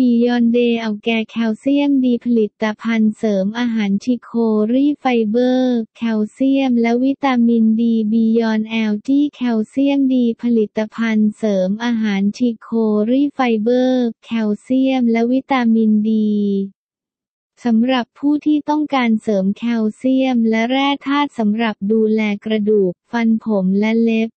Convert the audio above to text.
บียอนเดย์เอาแกแคลเซียมดีผลิตภัณฑ์เสริมอาหาร chicory fiber แคลเซียมและวิตามินดีบียอนด์ แอลจี แคลเซียมดีผลิตภัณฑ์เสริมอาหาร chicory fiber แคลเซียมและวิตามินดีสำหรับผู้ที่ต้องการเสริมแคลเซียมและแร่ธาตุสำหรับดูแลกระดูก ฟันผมและเล็บ